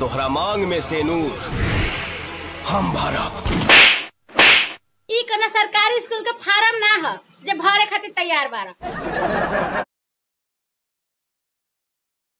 तोहरा मांग में से नूर। हम भरा। ई कोनो सरकारी स्कूल के फार्म ना ह, जे भरे खातिर तैयार बारा